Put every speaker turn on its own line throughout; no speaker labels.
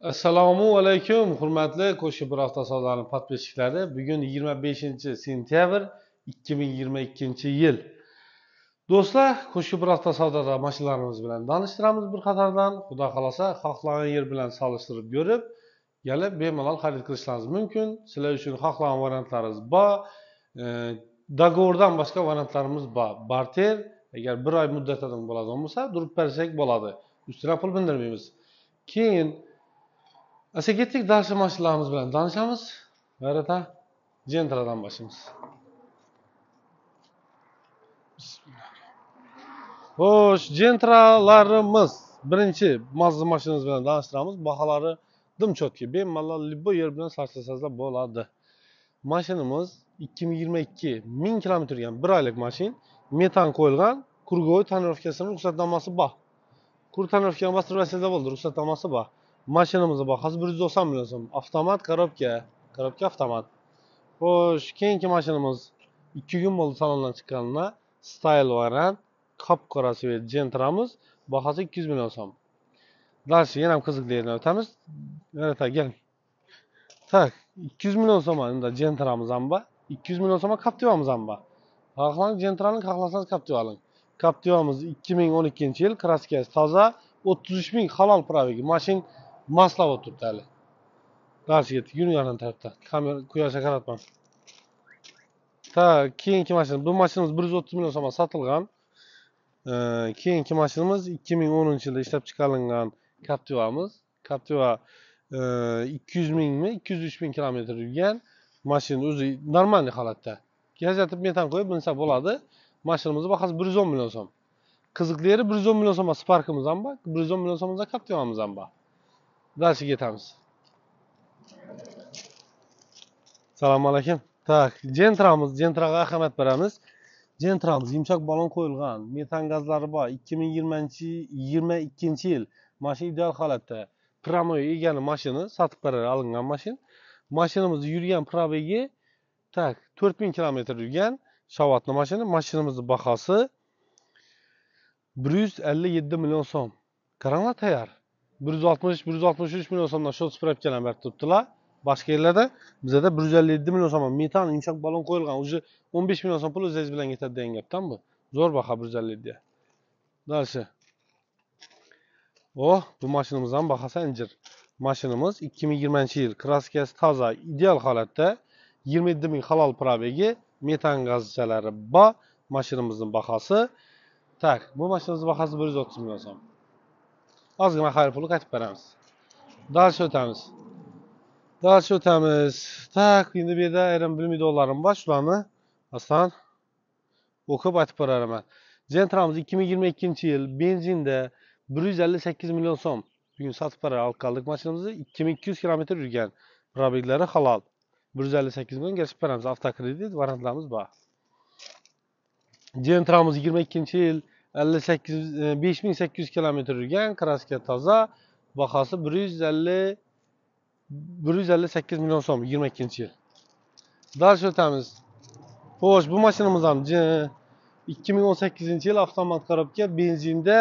assalomu alaykum hurmatli qo'shni biroq tasodlarni подписчиклari bugun 25 sentyabr 2022 yil. Do'stlar qo'shni biroq tasodada mashinalarimiz bilan tanishtiramiz bir qatordan. Xudo xohlasa xohlagan yer bilan solishtirib ko'rib yana bemalol xarid qilishlaringiz mumkin. Sizlar uchun xohlagan variantlarimiz bor. Договорdan boshqa variantlarimiz bor. Barter agar bir oy muddatidan bo'ladigan bo'lsa durib bersak bo'ladi. Ustidan pul bindirmaymiz. Keyin asa ketdik darsli mashinalarimiz bilan tanishamiz g'ayrata jentradan boshlaymiz xo'sh jentralarimiz birinchi mazza mashinamiz bilan tanishtiramiz baholari dim chotki bemalol любой yer bilan sarflasangizlar bo'ladi mashinamiz ikki ming yigirma ikki ming kilometr yurgan bir oylik mashin metan qo'yilgan krugovoy tonirovkasini ruxsatnomasi bor kur tonirovkani bostirib yuborsanglar bo'ldi ruxsatnomasi bor mashinamizni bahasi bir yuz to'qson million so'm. Avtomat korobka korobka avtomat. Xo'sh keyingi mashinamiz ikki kun bo'ldi salondan chiqqanina style variant qop qora svet jentramiz bahosi ikki yuz million so'm. Дальше yana ham qiziqlardan o'tamiz. Yana keling так ikki yuz million so'm unda jentramiz ham ikki yuz million so'm captivamiz ham xohlasangiz xohlang jentrani xohlasangiz captiva oling captivamiz ikki ming o'n ikkinchi yil kraskasi toza o'ttiz uch ming halol probegi mashin maslab o'tiribdi hali. Dars ketdik yoqdan tarafda. Kamera quyoshga qaratmas ta keyingi mashina bu mashinamiz bir yuz o'ttiz million so'mga sotilgan. Keyingi mashinamiz ikki ming o'ninchi yilda ishlab chiqarilgan captivamiz. Captiva e, ikki yuz mingmi ikki yuz uch ming kilometr yurgan mashina o'zi нормальный holatda. Gaz metan qo'yib minsa bo'ladi. Mashinamizni bahosi bir yuz o'n million so'm. Qiziqlari bir yuz o'n million so'mga sparkimiz ham bor bir yuz o'n million so'mga captivamiz ham bor. Dальше ketamiz assalomu alaykum. Так jentramiz jentraga ahamiyat beramiz. Jentramiz yumshoq balon qo'yilgan metan gazlari bor. ikki ming yigirmanchi yigirma ikkinchi yil mashina ideal holatda. Promoy egani mashina sotib berar olingan mashina mashinamiz yurgan probegi так to'rt ming kilometr yurgan shavatli mashina mashinamizni bahosi bir yuz ellik yetti million so'm. Qaranglar tayyor. bir yuz oltmish bir yuz oltmish uch million so'mdan shot spravkalar berib turibdilar boshqa yerlarda bizada bir yuz ellik yetti million so'm metan yumshoq balon qo'yilgan уже o'n besh million so'm pul o'zingiz bilan ketadi degan gapdan bu zo'r baho bir yuz ellik yetti дальше oh bu mashinamiz ham bahosi injir mashinamiz ikki ming yigirmanchi yil kraskasi toza ideal holatda yigirma yetti ming halol probegi metan gazchalari bor mashinamizni bahosi tak bu mashinamizni bahosi bir yuz o'ttiz million so'm ozgina xayr puli qaytib beramiz. Дальше o'tamiz. Дальше o'tamiz. Tak endi bu yerda ayrim bilmaydiganlarim bor shularni aslan o'qib aytib boraman. Jentramiz ikki ming yigirma ikkinchi yil benzinda bir yuz ellik sakkiz million so'm. Bugun sotib berar olib qoldik mashinamizni ikki ming ikki yuz kilometr yurgan probeglari halol. bir yuz ellik sakkiz million kelishib beramiz avtokredit variantlarimiz bor jentramiz yigirma ikkinchi yil ellik sakkiz e, besh ming sakkiz yuz kilometr yurgan kraska toza bahosi bir yuz ellik bir yuz ellik sakkiz million so'm yigirma ikkinchi yil. Dальше o'tamiz xo'sh bu mashinamiz ham ikki ming o'n sakkizinchi yil avtomat korobka benzinda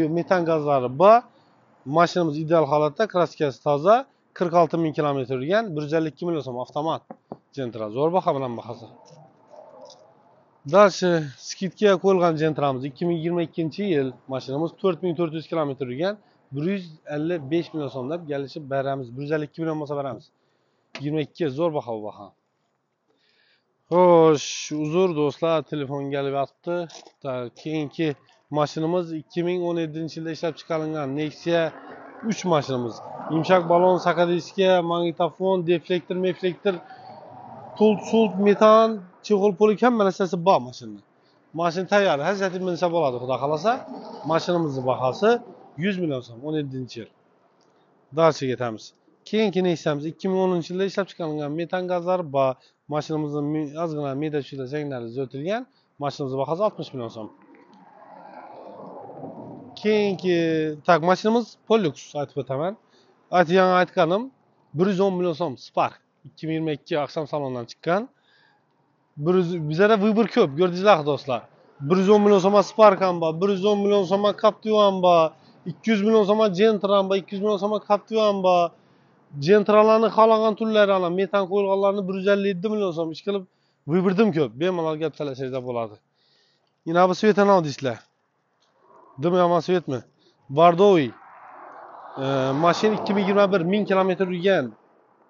yo'q metan gazlari bor. Mashinamiz ideal holatda kraskasi toza qirq olti ming kilometr yurgan bir yuz ellik ikki million so'm avtomat. Jentra zo'r baho bilan bahosi дальше skidkaga qo'yilgan jentramiz ikki ming yigirma ikkinchi yil mashinamiz to'rt ming to'rt yuz kilometr yurgan bir yuz ellik besh million so'm deb kelishib beramiz. bir yuz ellik ikki million bo'lsa beramiz. yigirma ikki zo'r baho bu baho. Xo'sh uzr do'stlar telefon kelib yotibdi. Keyingi mashinamiz ikki ming o'n yettinchi yilda ishlab chiqarilgan nexia uch mashinamiz. Yumshoq balon sakadiska magnitofon deflektor meflektor tult sult metan cheg'ul polik hamma narsasi bor mashinada mashina tayyor hazratib minsa bo'ladi xudo xohlasa mashinamizni bahosi yuz million so'm o'n yettinchi yil dальше ketamiz keyingi nexiamiz ikki ming o'ninchi yilda ishlab chiqarilgan metan gazlari bor mashinamizni ozgina meda tushlar zanglari o'tilgan mashinamizni bahosi oltmish million so'm keyingi tak mashinamiz polyuks aytib o'taman yangi aytganim bir yuz o'n million so'm spark ikki ming salondan chiqqan bir yuz bizada vыбор ko'p ko'rdingizlar do'stlar bir yuz o'n million so'mga spark ham bor bir yuz o'n million so'mga captiva ham bor 200 milyon so'm Gentra'm bor, 200 milyon so'm Captiva'm bor. Gentra'larni xohlagan turlari ana metan qo'yilganlarni 157 million so'm ish qilib vыборdim ko'p. Bemalol gap talashingizda bo'ladi. Yana bu svetani deysizlar. Dim yomon svetmi? Bordoviy. E, mashina 2021 1000 km yurgan.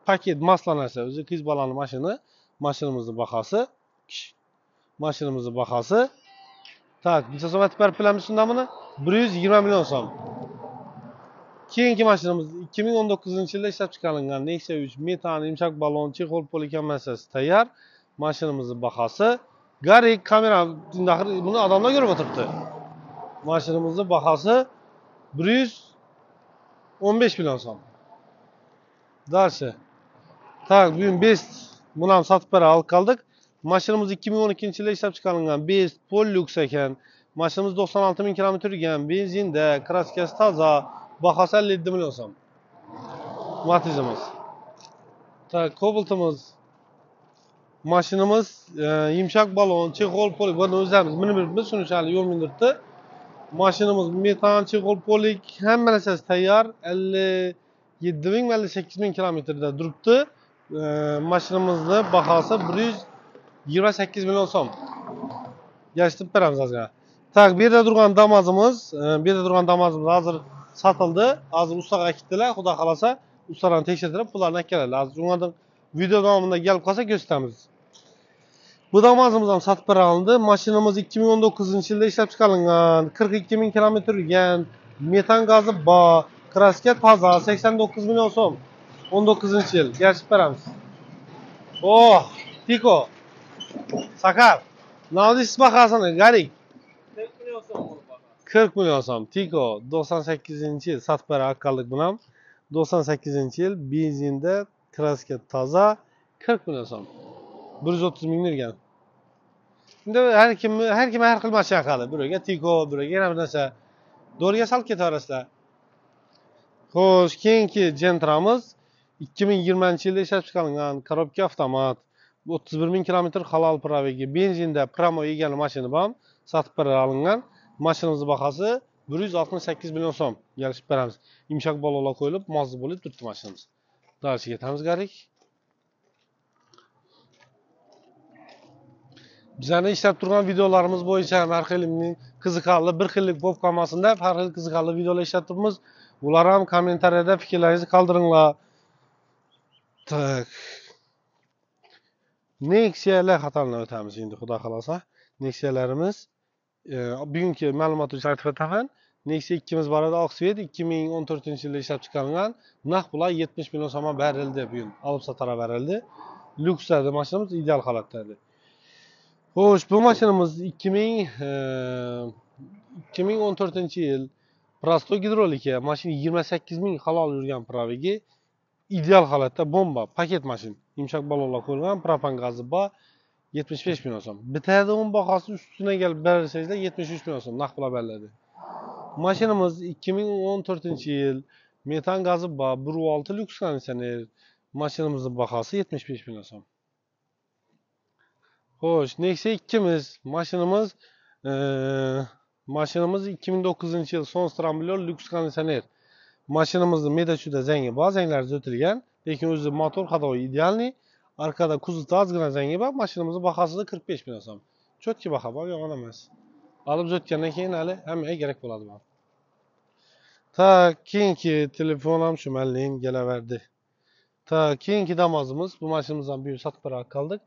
Paket maslanasi, o'zi qiz bolani mashina. Mashinamizning bahosi. Mashinamizning bahosi. Tak, necha so'm aytib berib bilamiz shundamini? 120 million so'm. Keyingi mashinamiz 2019 yilda ishlab chiqarilgan Nexia 3 metan yumshoq balon chexol polikan tayyor. Mashinamizning bahosi Gari kamera buni odamlar ko'rib o'tiribdi. Mashinamizning bahosi 115 million so'm. Дальше. Так, bugun Best buni ham sotib bera olib qoldik. Mashinamiz 2012 yilda ishlab chiqarilgan Best Pollux ekan. Mashinamiz 96 ming kilometr yurgan, benzinda, kraskasi toza, bahosi 57 million so'm. Matizimiz. Так, Cobalt'imiz mashinamiz e, yumshoq balon, chexol polik, buni o'zimiz minib yuribmiz, shuni hali yo'l mindirdi Mashinamiz metan, chexol polik, hamma narsasi tayyor. 57 ming, 58 ming kilometrda turibdi. E, mashinamizni bahosi 128 million so'm. Yashitib beramiz ozgina. Tak, bu yerda turgan damazimiz, bu yerda turgan damazimiz hozir sotildi. Hozir ustaga aytdilar, xudo xolasa, ustalarni tekshirtirib, pullarni akkaladi. Hozir undan video davomida kelib qolsa ko'rsatamiz. Bu damazimiz ham sotib berildi. Mashinamiz 2019 yilda ishlab chiqarilgan, 42 ming kilometr yurgan, metan gazi bor, kraska toza, 89 million so'm. 19 yil, yashib beramiz. Oh, Tiko. Sakar. Navdis bahasini, Garik. 40 million so'm. Tiko 98 yil sotib bera aqallik bilan 98 yil benzinda kraska toza 40 million so'm. 130 ming yurgan. Endi har kim har kim har xil mashina qiladi. Birovga Tiko, birovga yana bir narsa. Do'rga solib ketaverasizlar. Xo'sh, keyingi Gentra'miz 2020 yilda ishlab chiqarilgan korobka avtomat 31 ming kilometr halol praviga benzinda promo egali mashina ham sotib bera olingan. Mashinamiz bahosi 168 million so'm. Yarashib beramiz. Yumshoq balolar qo'yilib, mozli bo'lib turibdi mashinamiz. дальше ketamiz garik. bizani ishlab turgan videolarimiz bo'yicha har xil qiziqarli, bir xillik bo'lib qolmasinda, har xil qiziqarli videolar ishlab turibmiz. Ular ham kommentariyada fikrlaringizni qoldiringlar. Так. Nexialar xatorini o'tamiz endi xudo xolosa. Nexialarimiz e, bugungi ma'lumot uchun aytib o'taman. Nexia ikkimiz bor edi oqsvet ikki ming o'n to'rtinchi yilda ishlab chiqarilgan naq pullar yetmish million so'm berildi bugun olib sotara berildi. Lyuks edi mashinamiz ideal holatda edi. Xo'sh bu mashinamiz ikki ming e, ikki ming o'n to'rtinchi yil prostoy gidrolika mashina yigirma sakkiz ming halol yurgan pravigi ideal holatda bomba paket mashin yumshoq balonlar qo'yilgan propan gazi bor 75 milyon so'm. Bitadi un bahosi ustuna kelib bersangizlar 73 million so'm naqd pul beriladi. Mashinamiz 2014-yil metan gazi bor, 1.6 lyuks konditsioner. Mashinamizning bahosi 75 million so'm. Xo'sh, Nexia 2miz mashinamiz e, mashinamiz 2009-yil son stramblyor lyuks konditsioner. Mashinamizning medachuda zangi bor, zanglari o'tilgan, lekin o'zi motor hadoyi idealniy. Arkada kuzovda ozgina zangi bor. Mashinamizning bahosida 45 million so'm. Cho'tki baho bor, yomon emas. Olib o'tgandan keyin hali hammaga kerak bo'ladi bu. Tak, keyingi telefon ham shu mallin kelaverdi. Tak, keyingi Damozimiz, bu mashinamizni bu sotib bera qoldik.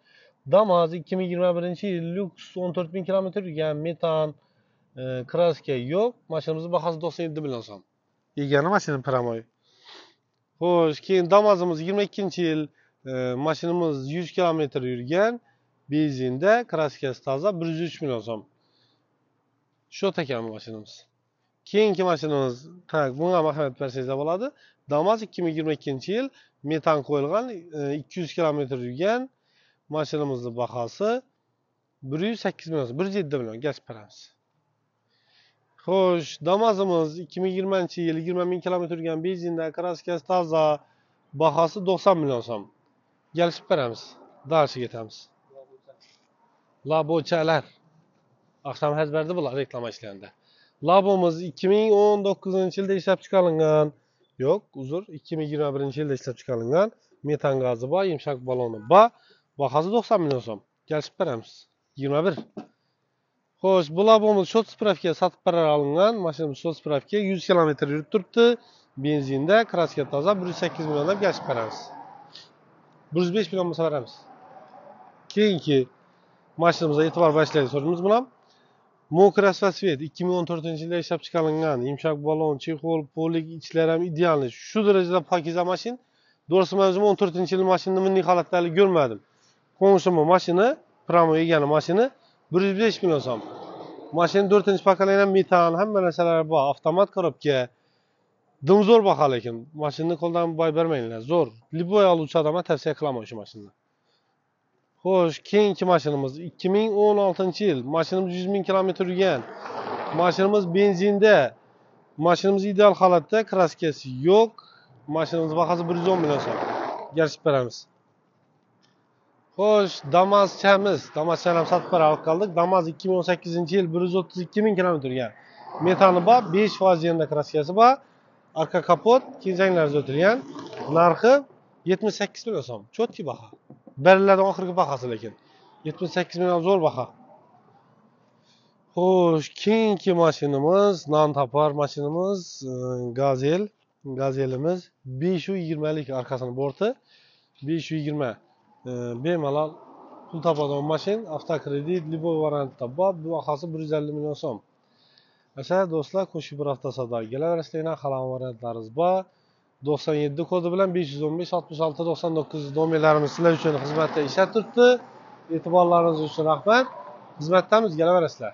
Damoz 2021-yil Lux 14 ming kilometr yurgan metan e, kraska yo'q. Mashinamizning bahosi 97 million so'm. Yegani mashina promoy. Xo'sh, keyin Damozimiz 22-yil e, mashinamiz 100 kilometr yurgan benzinda kraskasi toza 103 million so'm shot ekan mashinamiz. Keyingi mashinamiz tak bunga ham ahamiyat bersangizlar bo'ladi. Damas 2022 yil metan qo'yilgan e, 200 kilometr yurgan mashinamizni bahosi 108 million 107 million gaz beramiz Xo'sh, Damazimiz 2020-yil 20 ming kilometrgan Bezinda kraskasi toza. Bahosi 90 million so'm. Kelishib qaramiz. Darsga ketamiz. Labochalar. Axşam xəbərdə bular reklama işləndə. Labomuz 2019-cu ildə ishlab chiqarilgan. Yo'q, uzr, 2021-yilda ishlab chiqarilgan. Metan gazi bor, yumshoq baloni bor. Bahasi 90 million so'm. Kelishib beramiz. 21. Xo'sh, bu labomiz shot spravka sotib qaror olingan. Mashinamiz shot spravka 100 kilometr yurib turibdi. Benzinda, kraska toza 108 million deb bir yuz 105 million bo'lsa beramiz. Keyingi mashinamizga e'tibor bag'ishlaylik so'raymiz bilan. Mokras va svet 2014 yilda ishlab chiqarilgan. Yumshoq balon, chexol, polik ichlari ham idealniy Shu darajada pokiza mashin. to'g'risi man o'zim 14 yil mashinani milliy holatda hali ko'rmadim. Qo'nishimi mashina, Pramo egani mashina 105 million so'm. Mashina 4-pokoleniya metan, hamma narsalari bor, avtomat коробка Dim zo'r baho lekin mashinani qo'ldan boy bermanglar, zo'r. Liboy oluvchi odamga tavsiya qilaman o'sha mashinani. Xo'sh, keyingi mashinamiz 2016 yil. Mashinamiz 100 ming kilometr yurgan. Mashinamiz benzinda. Mashinamiz ideal holatda, kraskasi yo'q. Mashinamiz bahasi 110 million so'm. Kelishib beramiz. Xo'sh, Damas'chamiz. Damas'chani sotib bera qoldik. Damas 2018 yil 132 ming kilometr yurgan. Metani bor, 5% yenda kraskasi bor. Arka kapot, kenzanglarida o'tilgan. Narxi 78 million so'm. Chotki baho. Beriladigan oxirgi bahasi lekin. 78 million zo'r baho. Xo'sh, keyingi mashinamiz, non topar e, Gazel. Gazelimiz 520 lik arkasini borti. 520 e, Э, bemalol pul topadigan mashin, avtokredit, любой variantda bor. Bu yuz 150 million so'm. Asa do'stlar, qo'shib bir hafta savdoga kelaverasizlar. Qalin variantlarimiz bor. 97 kodi bilan 515 66 99 nomerlarimiz sizlar uchun xizmatda ishlatib turibdi. E'tiborlaringiz uchun rahmat. Xizmatdamiz, kelaverasizlar.